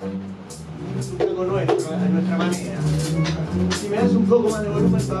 poco nuestro, a nuestra manera. Si me das un poco más de volumen, va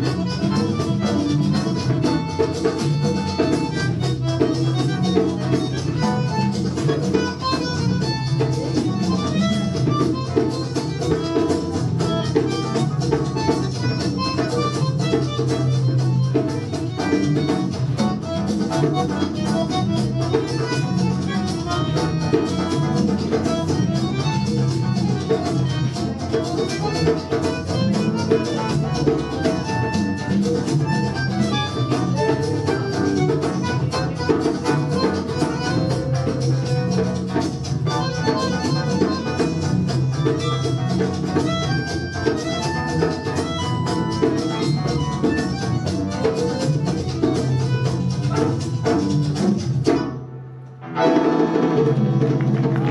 はい。Thank you.